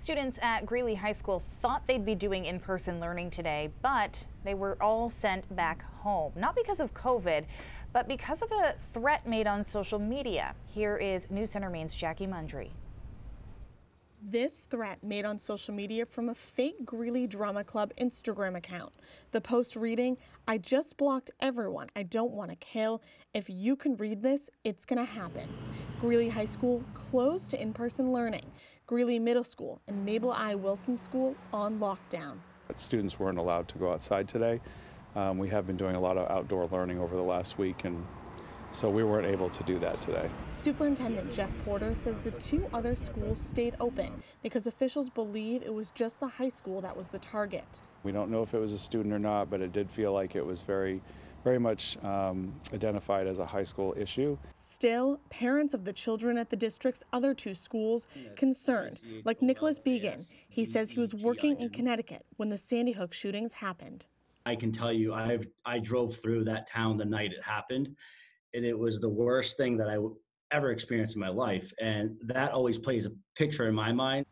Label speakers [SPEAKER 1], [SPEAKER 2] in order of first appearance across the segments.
[SPEAKER 1] Students at Greely High School thought they'd be doing in-person learning today, but they were all sent back home. Not because of COVID, but because of a threat made on social media. Here is News Center Maine's Jackie Mundry.
[SPEAKER 2] This threat made on social media from a fake Greely Drama Club Instagram account. The post reading, I just blocked everyone I don't want to kill. If you can read this, it's going to happen. Greely High School closed to in-person learning. Greely Middle School and Mabel I. Wilson School on lockdown.
[SPEAKER 3] Students weren't allowed to go outside today. Um, we have been doing a lot of outdoor learning over the last week and so we weren't able to do that today.
[SPEAKER 2] Superintendent Jeff Porter says the two other schools stayed open because officials believe it was just the high school that was the target.
[SPEAKER 3] We don't know if it was a student or not, but it did feel like it was very, very much um, identified as a high school issue.
[SPEAKER 2] Still, parents of the children at the district's other two schools concerned, like Nicholas Began. He says he was working in Connecticut when the Sandy Hook shootings happened.
[SPEAKER 4] I can tell you, I've I drove through that town the night it happened, and it was the worst thing that I ever experienced in my life. And that always plays a picture in my mind.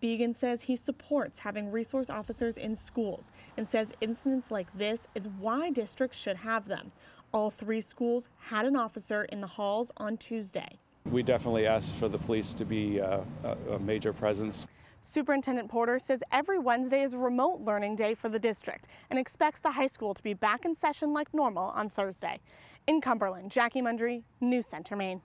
[SPEAKER 2] Began says he supports having resource officers in schools and says incidents like this is why districts should have them. All three schools had an officer in the halls on Tuesday.
[SPEAKER 3] We definitely asked for the police to be uh, a major presence.
[SPEAKER 2] Superintendent Porter says every Wednesday is remote learning day for the district and expects the high school to be back in session like normal on Thursday. In Cumberland, Jackie Mundry, News Center, Maine.